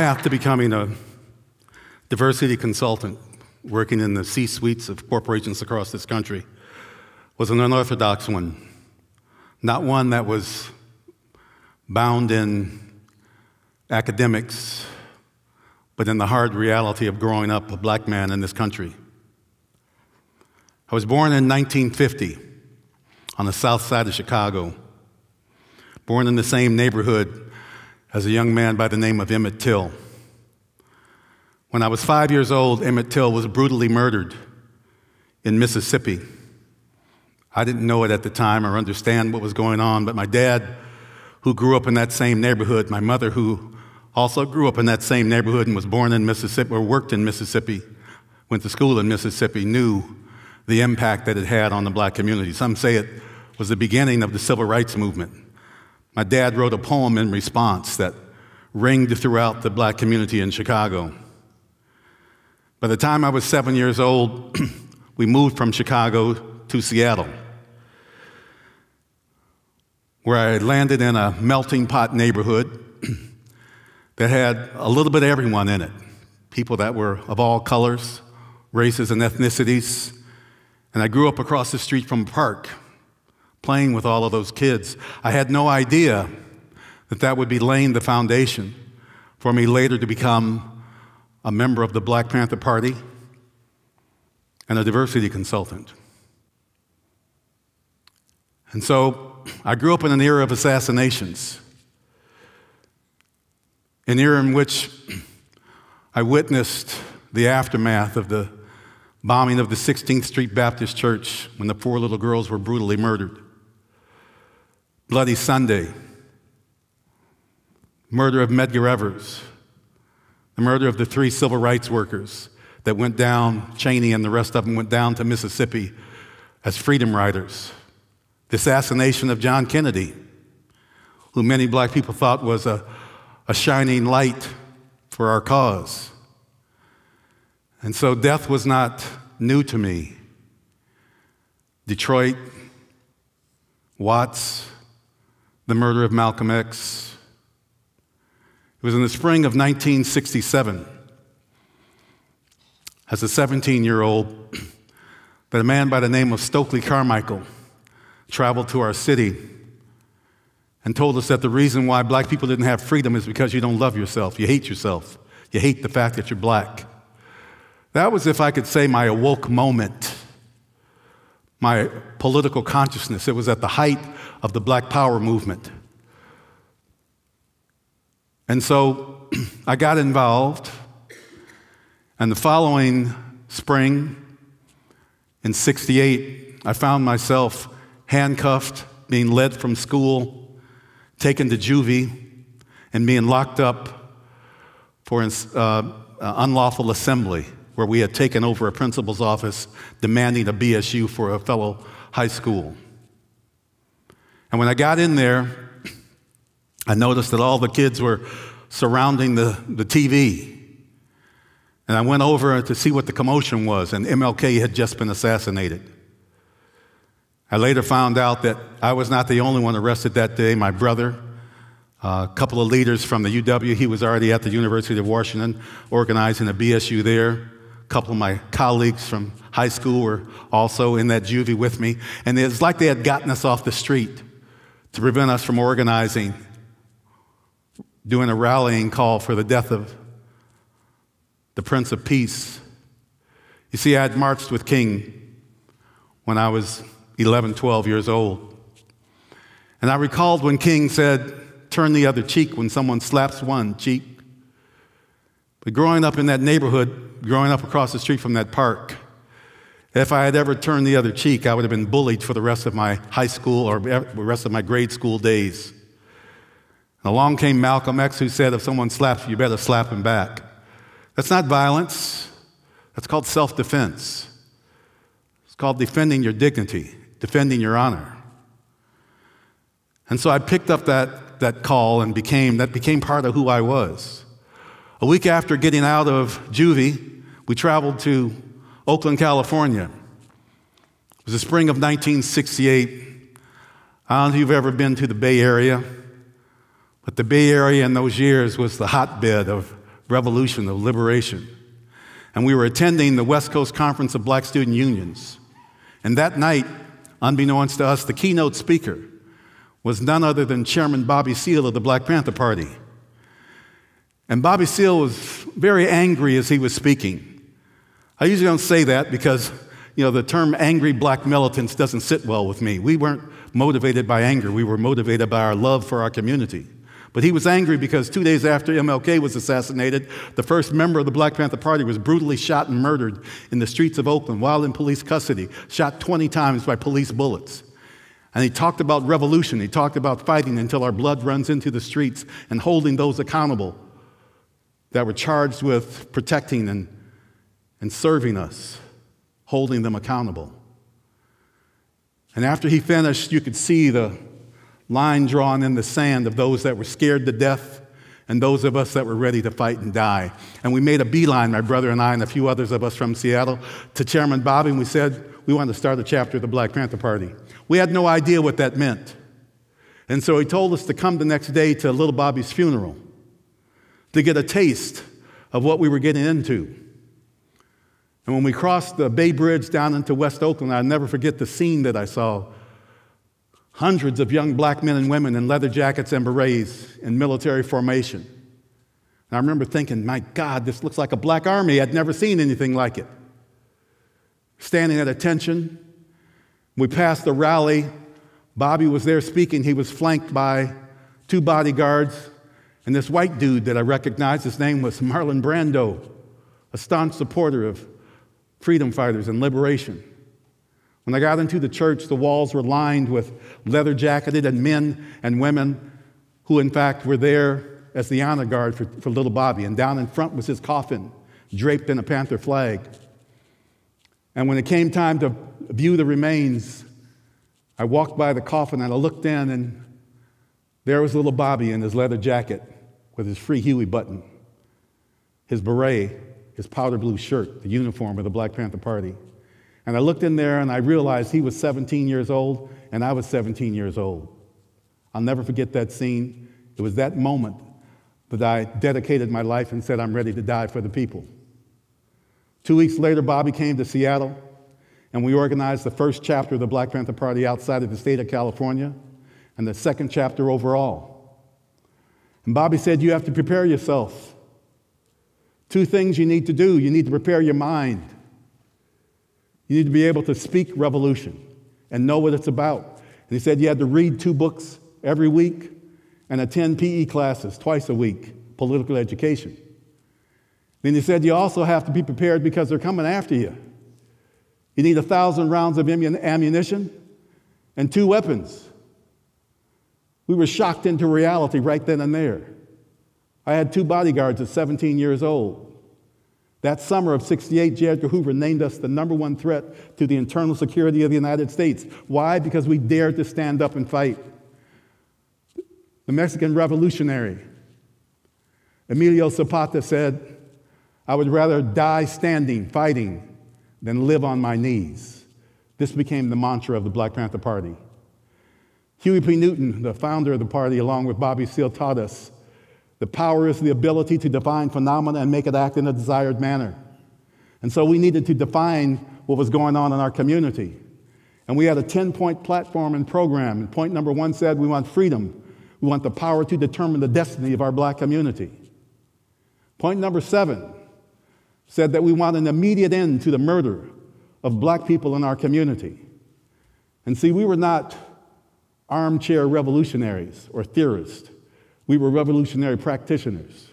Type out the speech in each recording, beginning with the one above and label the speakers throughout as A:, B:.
A: path to becoming a diversity consultant, working in the C suites of corporations across this country, was an unorthodox one, not one that was bound in academics, but in the hard reality of growing up a black man in this country. I was born in 1950 on the south side of Chicago, born in the same neighborhood as a young man by the name of Emmett Till. When I was five years old, Emmett Till was brutally murdered in Mississippi. I didn't know it at the time or understand what was going on, but my dad, who grew up in that same neighborhood, my mother, who also grew up in that same neighborhood and was born in Mississippi or worked in Mississippi, went to school in Mississippi, knew the impact that it had on the black community. Some say it was the beginning of the civil rights movement. My dad wrote a poem in response that ringed throughout the black community in Chicago. By the time I was seven years old, we moved from Chicago to Seattle, where I landed in a melting pot neighborhood that had a little bit of everyone in it people that were of all colors, races, and ethnicities. And I grew up across the street from a park playing with all of those kids. I had no idea that that would be laying the foundation for me later to become a member of the Black Panther Party and a diversity consultant. And so I grew up in an era of assassinations, an era in which I witnessed the aftermath of the bombing of the 16th Street Baptist Church when the four little girls were brutally murdered. Bloody Sunday, murder of Medgar Evers, the murder of the three civil rights workers that went down, Chaney and the rest of them went down to Mississippi as freedom riders, the assassination of John Kennedy, who many black people thought was a, a shining light for our cause. And so death was not new to me. Detroit, Watts, the murder of Malcolm X. It was in the spring of 1967, as a 17 year old, that a man by the name of Stokely Carmichael traveled to our city and told us that the reason why black people didn't have freedom is because you don't love yourself. You hate yourself. You hate the fact that you're black. That was, if I could say, my awoke moment, my political consciousness. It was at the height of the Black Power movement. And so I got involved, and the following spring, in 68, I found myself handcuffed, being led from school, taken to juvie, and being locked up for uh, unlawful assembly, where we had taken over a principal's office demanding a BSU for a fellow high school. And when I got in there, I noticed that all the kids were surrounding the, the TV. And I went over to see what the commotion was, and MLK had just been assassinated. I later found out that I was not the only one arrested that day. My brother, a couple of leaders from the UW, he was already at the University of Washington organizing a BSU there. A couple of my colleagues from high school were also in that juvie with me. And it's like they had gotten us off the street to prevent us from organizing, doing a rallying call for the death of the Prince of Peace. You see, I had marched with King when I was 11, 12 years old. And I recalled when King said, Turn the other cheek when someone slaps one cheek. But growing up in that neighborhood, growing up across the street from that park, if I had ever turned the other cheek, I would have been bullied for the rest of my high school or the rest of my grade school days. And along came Malcolm X, who said, If someone slaps you, you better slap him back. That's not violence, that's called self defense. It's called defending your dignity, defending your honor. And so I picked up that, that call and became, that became part of who I was. A week after getting out of juvie, we traveled to Oakland, California. It was the spring of 1968. I don't know if you've ever been to the Bay Area, but the Bay Area in those years was the hotbed of revolution, of liberation. And we were attending the West Coast Conference of Black Student Unions. And that night, unbeknownst to us, the keynote speaker was none other than Chairman Bobby Seale of the Black Panther Party. And Bobby Seale was very angry as he was speaking. I usually don't say that because, you know, the term angry black militants doesn't sit well with me. We weren't motivated by anger, we were motivated by our love for our community. But he was angry because two days after MLK was assassinated, the first member of the Black Panther Party was brutally shot and murdered in the streets of Oakland while in police custody, shot 20 times by police bullets. And he talked about revolution. He talked about fighting until our blood runs into the streets and holding those accountable that were charged with protecting and, and serving us, holding them accountable. And after he finished, you could see the line drawn in the sand of those that were scared to death and those of us that were ready to fight and die. And we made a beeline, my brother and I, and a few others of us from Seattle, to Chairman Bobby, and we said we wanted to start a chapter of the Black Panther Party. We had no idea what that meant. And so he told us to come the next day to little Bobby's funeral to get a taste of what we were getting into. And when we crossed the Bay Bridge down into West Oakland, I'll never forget the scene that I saw. Hundreds of young black men and women in leather jackets and berets in military formation. And I remember thinking, my God, this looks like a black army. I'd never seen anything like it. Standing at attention, we passed the rally. Bobby was there speaking. He was flanked by two bodyguards and this white dude that I recognized, his name was Marlon Brando, a staunch supporter of freedom fighters and liberation. When I got into the church, the walls were lined with leather jacketed and men and women who, in fact, were there as the honor guard for, for little Bobby. And down in front was his coffin, draped in a Panther flag. And when it came time to view the remains, I walked by the coffin and I looked in, and there was little Bobby in his leather jacket with his Free Huey button, his beret, his powder blue shirt, the uniform of the Black Panther Party. And I looked in there and I realized he was 17 years old and I was 17 years old. I'll never forget that scene. It was that moment that I dedicated my life and said, I'm ready to die for the people. Two weeks later, Bobby came to Seattle and we organized the first chapter of the Black Panther Party outside of the state of California and the second chapter overall. And Bobby said, You have to prepare yourself. Two things you need to do you need to prepare your mind, you need to be able to speak revolution and know what it's about. And he said, You had to read two books every week and attend PE classes twice a week, political education. Then he said, You also have to be prepared because they're coming after you. You need a thousand rounds of ammunition and two weapons. We were shocked into reality right then and there. I had two bodyguards at 17 years old. That summer of 68, J. Edgar Hoover named us the number one threat to the internal security of the United States. Why? Because we dared to stand up and fight. The Mexican revolutionary, Emilio Zapata, said, I would rather die standing, fighting, than live on my knees. This became the mantra of the Black Panther Party. Huey P. Newton, the founder of the party, along with Bobby Seale, taught us the power is the ability to define phenomena and make it act in a desired manner. And so we needed to define what was going on in our community. And we had a 10 point platform and program. And point number one said we want freedom, we want the power to determine the destiny of our black community. Point number seven said that we want an immediate end to the murder of black people in our community. And see, we were not armchair revolutionaries or theorists. We were revolutionary practitioners.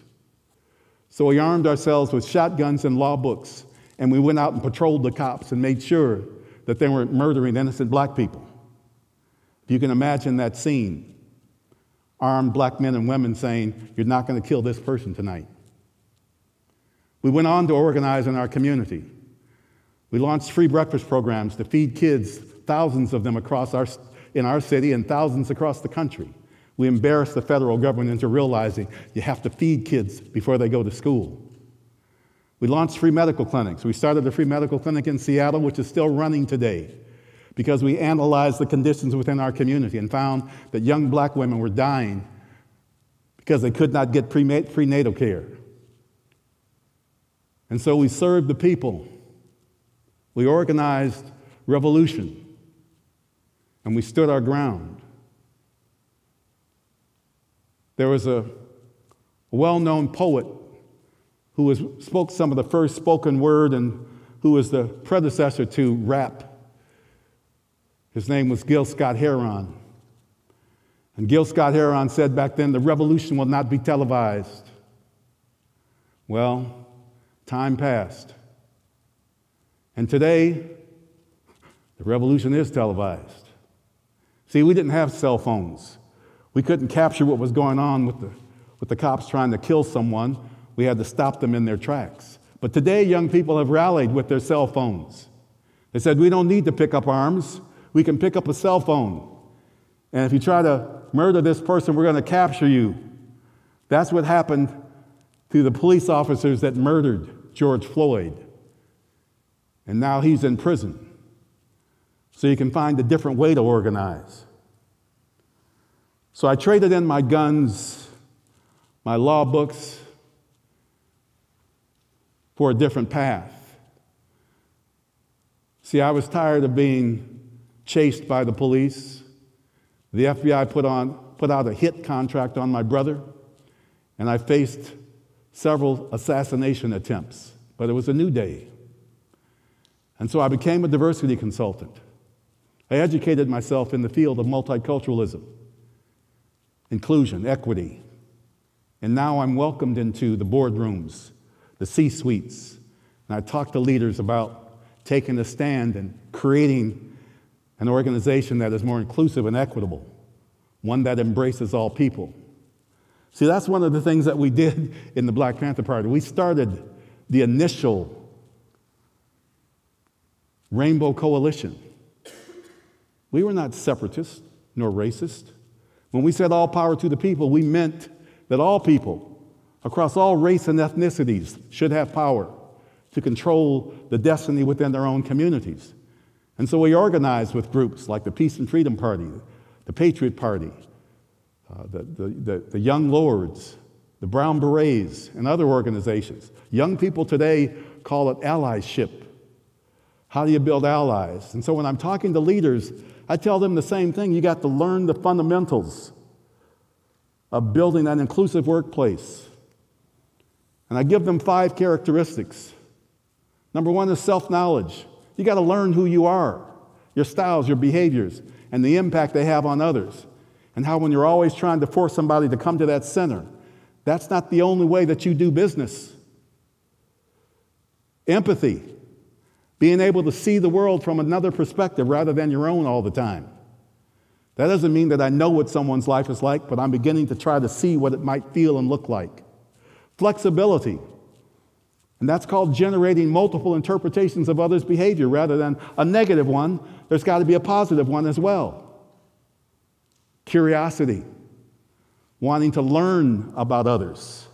A: So we armed ourselves with shotguns and law books, and we went out and patrolled the cops and made sure that they weren't murdering innocent black people. If you can imagine that scene armed black men and women saying, You're not going to kill this person tonight. We went on to organize in our community. We launched free breakfast programs to feed kids, thousands of them across our in our city and thousands across the country. We embarrassed the federal government into realizing you have to feed kids before they go to school. We launched free medical clinics. We started a free medical clinic in Seattle, which is still running today, because we analyzed the conditions within our community and found that young black women were dying because they could not get prenatal care. And so we served the people. We organized revolution. And we stood our ground. There was a well known poet who was, spoke some of the first spoken word and who was the predecessor to rap. His name was Gil Scott Heron. And Gil Scott Heron said back then, the revolution will not be televised. Well, time passed. And today, the revolution is televised. See, we didn't have cell phones. We couldn't capture what was going on with the, with the cops trying to kill someone. We had to stop them in their tracks. But today, young people have rallied with their cell phones. They said, We don't need to pick up arms, we can pick up a cell phone. And if you try to murder this person, we're going to capture you. That's what happened to the police officers that murdered George Floyd. And now he's in prison. So you can find a different way to organize. So I traded in my guns, my law books, for a different path. See, I was tired of being chased by the police. The FBI put, on, put out a hit contract on my brother, and I faced several assassination attempts. But it was a new day. And so I became a diversity consultant. I educated myself in the field of multiculturalism, inclusion, equity. And now I'm welcomed into the boardrooms the C suites. And I talk to leaders about taking a stand and creating an organization that is more inclusive and equitable, one that embraces all people. See, that's one of the things that we did in the Black Panther Party. We started the initial Rainbow Coalition. We were not separatist nor racist. When we said all power to the people, we meant that all people across all race and ethnicities should have power to control the destiny within their own communities. And so we organized with groups like the Peace and Freedom Party, the Patriot Party, uh, the, the, the, the Young Lords, the Brown Berets, and other organizations. Young people today call it allyship. How do you build allies? And so when I'm talking to leaders, I tell them the same thing. You got to learn the fundamentals of building an inclusive workplace and I give them five characteristics. Number one is self knowledge. You got to learn who you are, your styles, your behaviors, and the impact they have on others. And how, when you're always trying to force somebody to come to that center, that's not the only way that you do business. Empathy, being able to see the world from another perspective rather than your own all the time. That doesn't mean that I know what someone's life is like, but I'm beginning to try to see what it might feel and look like. Flexibility. And that's called generating multiple interpretations of others' behavior rather than a negative one. There's got to be a positive one as well. Curiosity, wanting to learn about others,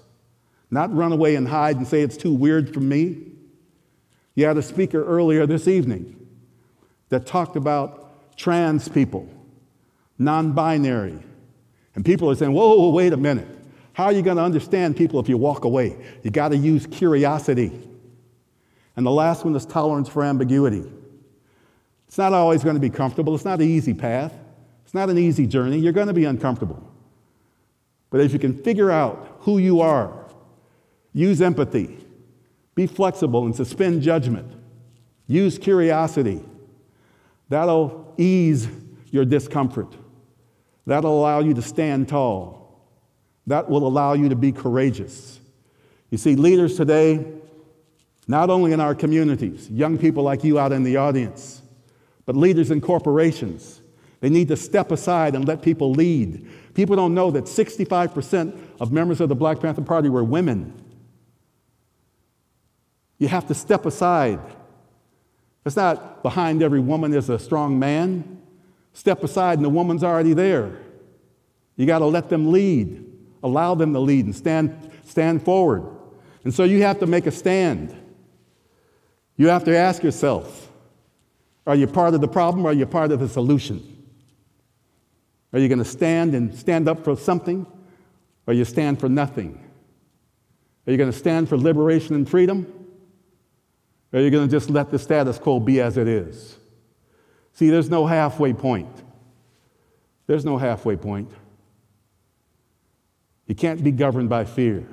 A: not run away and hide and say it's too weird for me. You had a speaker earlier this evening that talked about trans people, non binary. And people are saying, whoa, wait a minute. How are you going to understand people if you walk away? You got to use curiosity. And the last one is tolerance for ambiguity. It's not always going to be comfortable. It's not an easy path. It's not an easy journey. You're going to be uncomfortable. But if you can figure out who you are, use empathy, be flexible and suspend judgment, use curiosity, that'll ease your discomfort. That'll allow you to stand tall. That will allow you to be courageous. You see, leaders today, not only in our communities, young people like you out in the audience, but leaders in corporations, they need to step aside and let people lead. People don't know that 65% of members of the Black Panther Party were women. You have to step aside. It's not behind every woman is a strong man. Step aside and the woman's already there. You got to let them lead. Allow them to lead and stand, stand forward. And so you have to make a stand. You have to ask yourself are you part of the problem or are you part of the solution? Are you going to stand and stand up for something or you stand for nothing? Are you going to stand for liberation and freedom Or are you going to just let the status quo be as it is? See, there's no halfway point. There's no halfway point. You can't be governed by fear.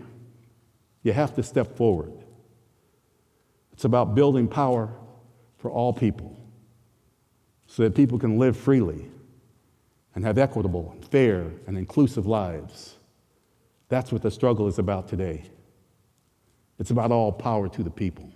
A: You have to step forward. It's about building power for all people so that people can live freely and have equitable, fair, and inclusive lives. That's what the struggle is about today. It's about all power to the people.